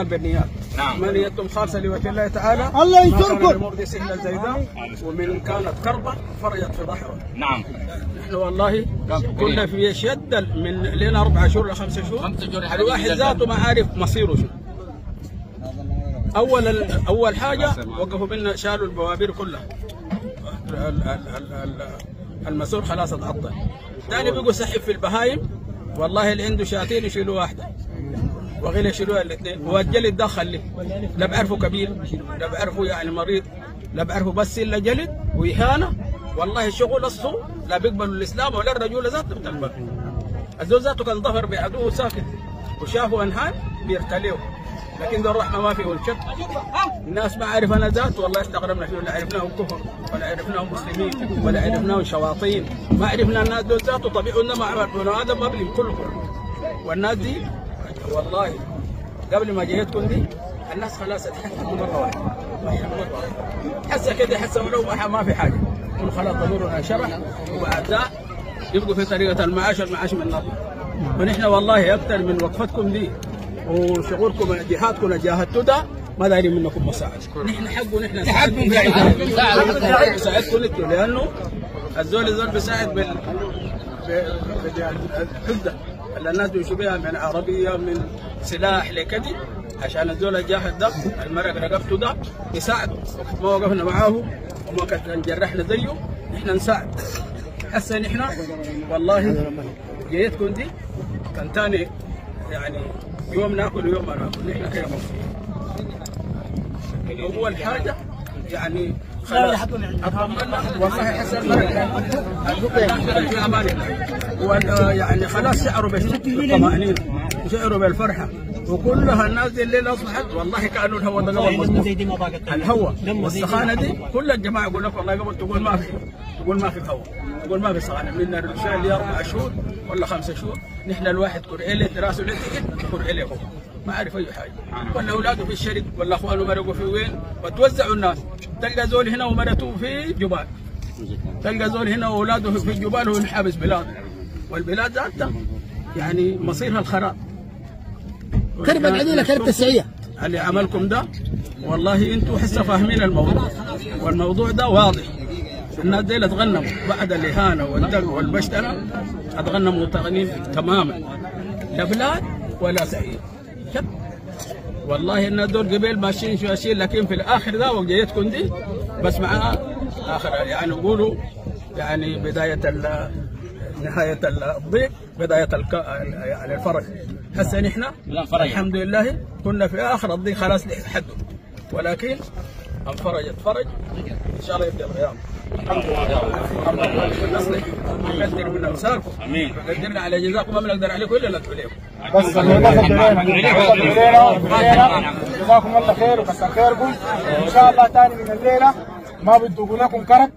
الاعمال بالنيات نعم. من نيتهم خالصه لوجه الله تعالى. الله. لمرضي سهلا زيدا ومن كانت كربة فرجت في ظهره. نعم. نحن والله كنا في شد من لنا أربع شهور لخمس شهور. خمس شهور حاجة الواحد. ذاته ما عارف مصيره شو أول أول حاجة وقفوا بنا شالوا البوابير كلها. ال- ال- ال- ال- المسؤول خلاص اتعطل. ثاني بيقوا سحب في البهايم. والله اللي عنده شاتين يشيلوا واحدة. وغير يشيلوها الاثنين؟ والجلد ده خليه لا بعرفه كبير لا بعرفه يعني مريض لا بعرفه بس إلا جلد وإهانة. والله شغل السوء لا بيقبلوا الإسلام ولا الرجوله ذاته بتقبل الزول ذاته كان ظهر بعدوه ساكت وشافوا انهان بيرتليه. لكن ذو الرحمه ما في والشك. الناس ما عرف أنا ذات والله استغربنا فيه ولا عرفناهم كفر ولا عرفناهم مسلمين ولا عرفناهم شواطين ما عرفنا الناس دول ذاته طبيعي إنما عمل هذا مبلي كله. والناس دي والله قبل ما جيتكم دي الناس خلاص اتحسبوا مره واحدة حسه كده حسه ولو ما في حاجة يقول خلاص ضميرنا شرح واعداء يبقوا في طريقه المعاش المعاش من الله ونحن والله أكثر من وقفتكم دي وشغلكم جهادكم جاهدتوا ده ما دايرين منكم مساعدة نحن حقه نحن حقكم نساعدكم نساعدكم أنتوا لأنه الزول الزول بيساعد بال ب- الحده اللي الناس بيمشوا بها من عربية من سلاح لكذا. عشان الزول الجاهد ده المرق رقبته ده يساعد. وقت ما وقفنا معاه وما كان جرحنا زيه نحن نساعد. هسه نحن والله جيتكم دي كان تاني يعني يوم ناكل ويوم ما ناكل. نحن كده مبسوطين. اول حاجة يعني والله حسن يعني خلاص شعروا بالطمانينه وشعروا بالفرحه وكلها الناس دي الليلة اصبحت والله كانوا الهواء ده قبل. زي دي ما والسخانه دي كل الجماعه يقول لك والله قبل تقول ما في تقول ما في هواء تقول ما في سخانه من الرجال لي أربع شهور ولا خمسة شهور نحن الواحد كرئيلة راسه لتكت كرئيلة هو ما عارف اي حاجة ولا اولاده في الشرق ولا اخوانه مرقوا في وين وتوزعوا الناس تلقى زول هنا ومرته في جبال. تلقى زول هنا وأولاده في الجبال وهو حابس بلاد. والبلاد ذاتها يعني مصيرها الخراب. كرب العديله كرب التسعيه اللي عملكم ده؟ والله أنتوا حسه فاهمين الموضوع. والموضوع ده واضح. الناس دي اتغنموا بعد الإهانة والدم والبشتنه أتغنموا تغنيم تماما. لا بلاد ولا سعيد. والله الناس دول قبل ماشيين شواشين لكن في الآخر ده وقت جيتكم دي بس مع آخر يعني يقولوا يعني بداية ال- نهاية الضيق بداية الك... يعني الفرج. هسه نحن. الحمد لله كنا في آخر الضيق خلاص لحد. ولكن انفرجت فرج إن شاء الله يبدا نصلح نقدر امين قدرنا على جزاكم ما بنقدر عليكم الا بس جزاكم الله خير وكثر خيركم ان شاء الله تاني من الليلة ما أقول لكم كرك